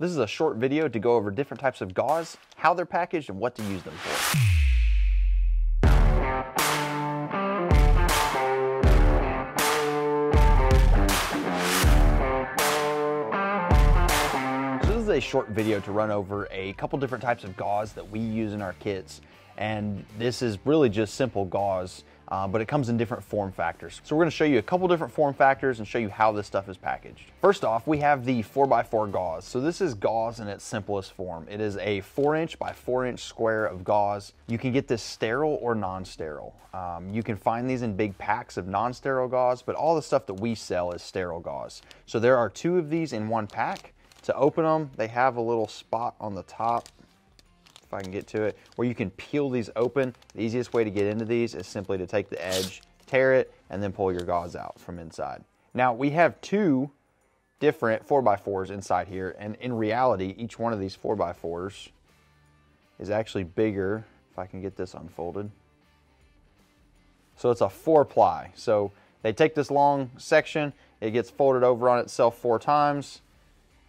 This is a short video to go over different types of gauze, how they're packaged, and what to use them for. So this is a short video to run over a couple different types of gauze that we use in our kits. And this is really just simple gauze uh, but it comes in different form factors. So we're gonna show you a couple different form factors and show you how this stuff is packaged. First off, we have the 4x4 gauze. So this is gauze in its simplest form. It is a four inch by four inch square of gauze. You can get this sterile or non-sterile. Um, you can find these in big packs of non-sterile gauze, but all the stuff that we sell is sterile gauze. So there are two of these in one pack. To open them, they have a little spot on the top if I can get to it, where you can peel these open. The easiest way to get into these is simply to take the edge, tear it, and then pull your gauze out from inside. Now we have two different 4x4s inside here, and in reality, each one of these 4x4s is actually bigger, if I can get this unfolded. So it's a four ply. So they take this long section, it gets folded over on itself four times,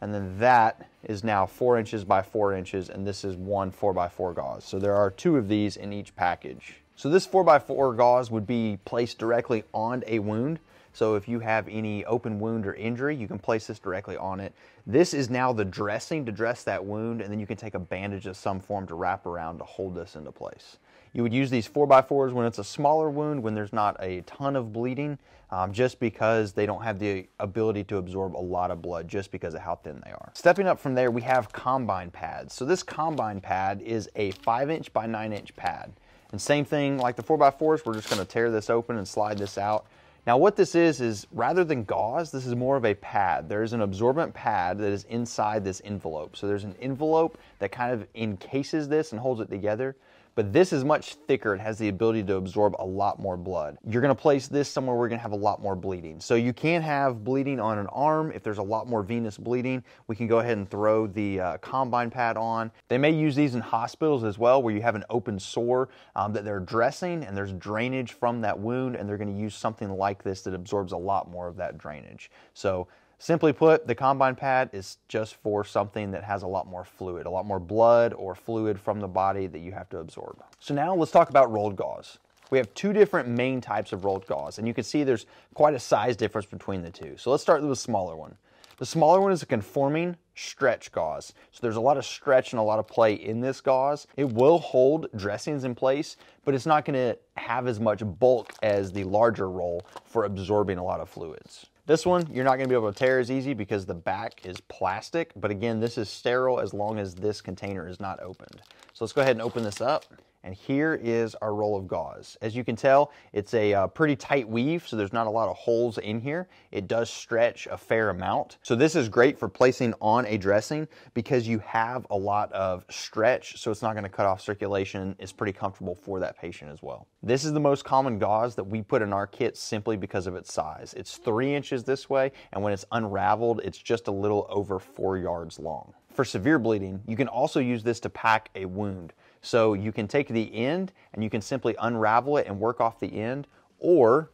and then that is now four inches by four inches, and this is one four by four gauze. So there are two of these in each package. So this four by four gauze would be placed directly on a wound. So if you have any open wound or injury, you can place this directly on it. This is now the dressing to dress that wound, and then you can take a bandage of some form to wrap around to hold this into place. You would use these 4x4s when it's a smaller wound, when there's not a ton of bleeding, um, just because they don't have the ability to absorb a lot of blood just because of how thin they are. Stepping up from there, we have combine pads. So this combine pad is a 5 inch by 9 inch pad. And same thing like the 4x4s, we're just going to tear this open and slide this out. Now what this is, is rather than gauze, this is more of a pad. There's an absorbent pad that is inside this envelope. So there's an envelope that kind of encases this and holds it together but this is much thicker. It has the ability to absorb a lot more blood. You're gonna place this somewhere where you're gonna have a lot more bleeding. So you can have bleeding on an arm. If there's a lot more venous bleeding, we can go ahead and throw the uh, combine pad on. They may use these in hospitals as well, where you have an open sore um, that they're dressing and there's drainage from that wound, and they're gonna use something like this that absorbs a lot more of that drainage. So Simply put, the combine pad is just for something that has a lot more fluid, a lot more blood or fluid from the body that you have to absorb. So now let's talk about rolled gauze. We have two different main types of rolled gauze, and you can see there's quite a size difference between the two. So let's start with the smaller one. The smaller one is a conforming stretch gauze. So there's a lot of stretch and a lot of play in this gauze. It will hold dressings in place, but it's not gonna have as much bulk as the larger roll for absorbing a lot of fluids. This one, you're not gonna be able to tear as easy because the back is plastic, but again, this is sterile as long as this container is not opened. So let's go ahead and open this up. And here is our roll of gauze. As you can tell, it's a uh, pretty tight weave, so there's not a lot of holes in here. It does stretch a fair amount. So this is great for placing on a dressing because you have a lot of stretch, so it's not gonna cut off circulation. It's pretty comfortable for that patient as well. This is the most common gauze that we put in our kit simply because of its size. It's three inches this way, and when it's unraveled, it's just a little over four yards long. For severe bleeding, you can also use this to pack a wound. So you can take the end and you can simply unravel it and work off the end, or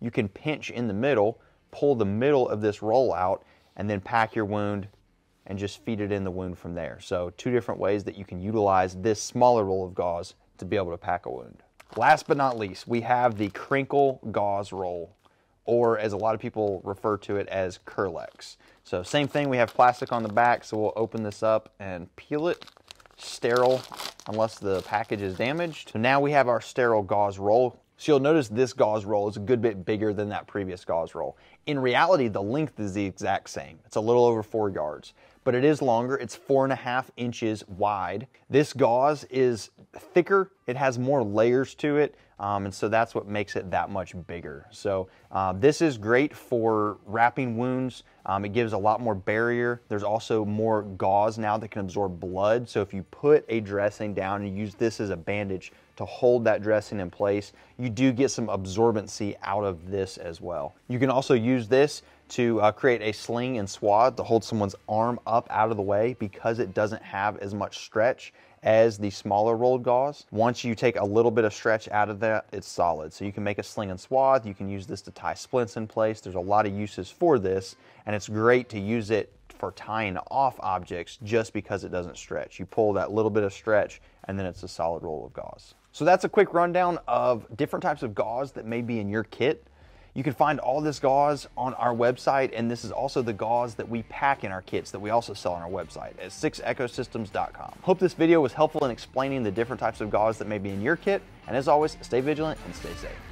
you can pinch in the middle, pull the middle of this roll out, and then pack your wound and just feed it in the wound from there. So two different ways that you can utilize this smaller roll of gauze to be able to pack a wound. Last but not least, we have the crinkle gauze roll, or as a lot of people refer to it as Kerlix. So same thing, we have plastic on the back, so we'll open this up and peel it. Sterile unless the package is damaged. So now we have our sterile gauze roll. So you'll notice this gauze roll is a good bit bigger than that previous gauze roll. In reality, the length is the exact same. It's a little over four yards, but it is longer. It's four and a half inches wide. This gauze is thicker. It has more layers to it. Um, and so that's what makes it that much bigger. So uh, this is great for wrapping wounds. Um, it gives a lot more barrier. There's also more gauze now that can absorb blood. So if you put a dressing down and use this as a bandage to hold that dressing in place, you do get some absorbency out of this as well. You can also use this to uh, create a sling and swath to hold someone's arm up out of the way because it doesn't have as much stretch as the smaller rolled gauze. Once you take a little bit of stretch out of that, it's solid. So you can make a sling and swath. You can use this to tie splints in place. There's a lot of uses for this, and it's great to use it for tying off objects just because it doesn't stretch. You pull that little bit of stretch and then it's a solid roll of gauze. So that's a quick rundown of different types of gauze that may be in your kit. You can find all this gauze on our website, and this is also the gauze that we pack in our kits that we also sell on our website at sixechosystems.com. Hope this video was helpful in explaining the different types of gauze that may be in your kit, and as always, stay vigilant and stay safe.